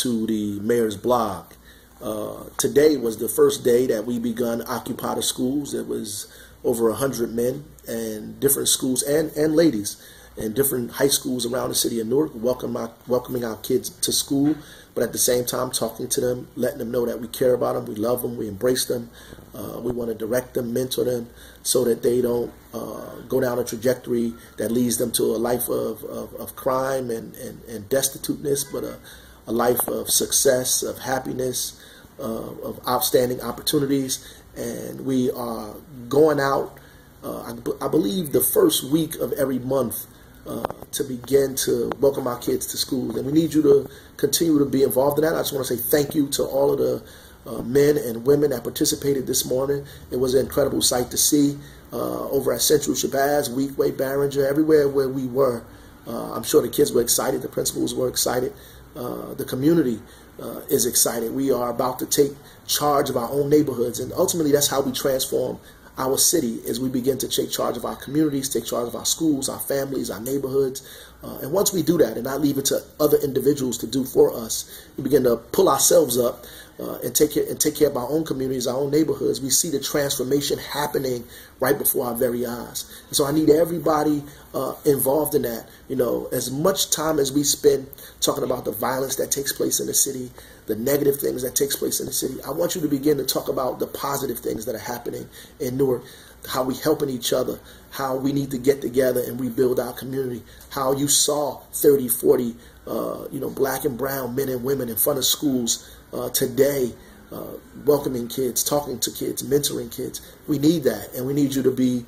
to the mayor's blog. Uh, today was the first day that we begun Occupy the Schools. It was over 100 men and different schools and, and ladies and different high schools around the city of Newark, welcome our, welcoming our kids to school, but at the same time talking to them, letting them know that we care about them, we love them, we embrace them, uh, we want to direct them, mentor them, so that they don't uh, go down a trajectory that leads them to a life of, of, of crime and, and, and destituteness, but a, a life of success, of happiness, uh, of outstanding opportunities. And we are going out, uh, I, believe, the first week of every month uh, to begin to welcome our kids to school. And we need you to continue to be involved in that. I just want to say thank you to all of the uh, men and women that participated this morning. It was an incredible sight to see uh, over at Central Shabazz, Weequahic, Barringer, everywhere where we were. Uh, I'm sure the kids were excited, the principals were excited, uh, the community uh, is excited. We are about to take charge of our own neighborhoods, and ultimately, that's how we transform our city as we begin to take charge of our communities, take charge of our schools, our families, our neighborhoods. Uh, and once we do that and not leave it to other individuals to do for us, we begin to pull ourselves up uh, and take care and take care of our own communities, our own neighborhoods, we see the transformation happening right before our very eyes. And so I need everybody uh, involved in that. You know, as much time as we spend talking about the violence that takes place in the city, the negative things that takes place in the city, I want you to begin to talk about the positive things that are happening in Newark how we helping each other, how we need to get together and rebuild our community, how you saw 30, 40, uh, you know, black and brown men and women in front of schools uh, today, uh, welcoming kids, talking to kids, mentoring kids. We need that, and we need you to be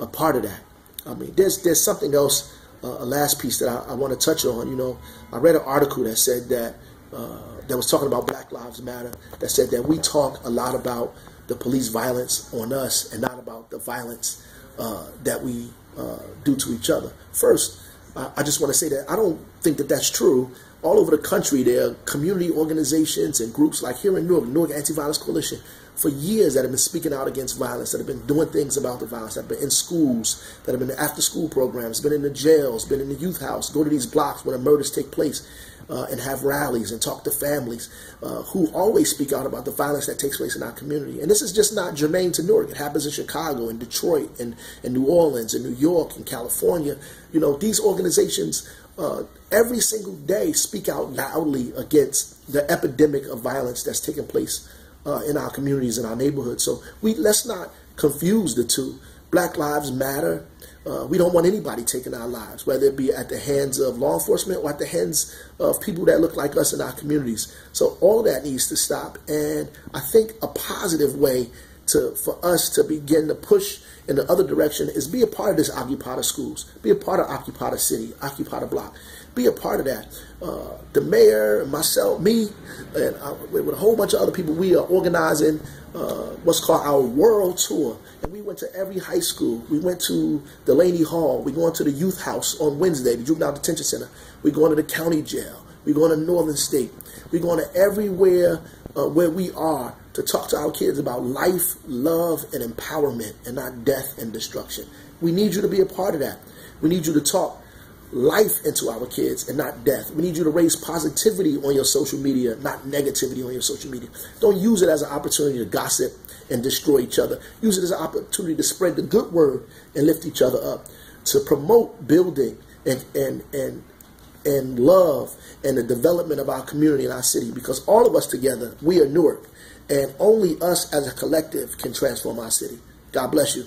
a part of that. I mean, there's there's something else, uh, a last piece that I, I want to touch on. You know, I read an article that said that uh, that was talking about Black Lives Matter. That said that we talk a lot about the police violence on us and not about the violence uh, that we uh, do to each other. First, I just want to say that I don't think that that's true all over the country, there are community organizations and groups like here in Newark, Newark Anti-Violence Coalition, for years that have been speaking out against violence, that have been doing things about the violence, that have been in schools, that have been in after-school programs, been in the jails, been in the youth house, go to these blocks where the murders take place, uh, and have rallies and talk to families uh, who always speak out about the violence that takes place in our community. And this is just not germane to Newark. It happens in Chicago, and Detroit, and in, in New Orleans, and New York, and California. You know, these organizations uh, every single day speak out loudly against the epidemic of violence that's taking place uh, in our communities and our neighborhoods. So we let's not confuse the two. Black lives matter. Uh, we don't want anybody taking our lives, whether it be at the hands of law enforcement or at the hands of people that look like us in our communities. So all of that needs to stop. And I think a positive way to for us to begin to push in the other direction is be a part of this Occupy Schools. Be a part of Occupy City, Occupy Block. Be a part of that. Uh, the mayor, myself, me, and I, uh, with a whole bunch of other people, we are organizing uh, what's called our world tour. And we went to every high school. We went to Delaney Hall. We're going to the youth house on Wednesday, the Juvenile Detention Center. We're going to the county jail. We're going to Northern State. We're going to everywhere uh, where we are to talk to our kids about life, love, and empowerment, and not death and destruction. We need you to be a part of that. We need you to talk life into our kids and not death. We need you to raise positivity on your social media, not negativity on your social media. Don't use it as an opportunity to gossip and destroy each other. Use it as an opportunity to spread the good word and lift each other up, to promote building and and and and love and the development of our community and our city because all of us together, we are Newark. And only us as a collective can transform our city. God bless you.